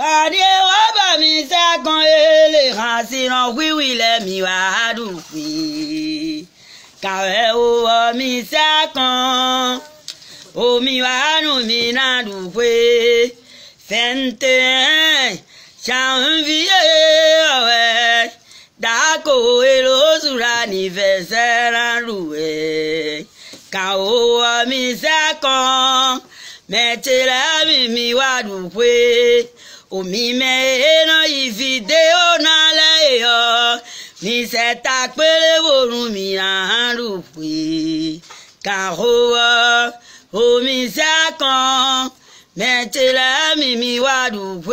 kàdé wọ́n bà mí sẹ́kàn èlé kan síran wíwì lẹ́mí wàá dùnfín kàwé owó mi sẹ́kàn omi wàánu mi náà dùnfẹ́ fẹ́ǹtẹ́ ṣàǹfìyé ọ̀wẹ́ dákò èrò sùrà nífẹ̀ẹ́ sẹ́ràn lùwẹ̀ kàwé mi sẹ́kàn mẹ̀tẹ̀rẹ́ mi mi wà dùnfẹ́ omimehena ivideo n'alẹ́ yọ nisẹta péré wòrùn mi àárùpè kàhówọ omi sẹ́kàn mẹ́tẹ́lẹ́ mímí wàdùpè.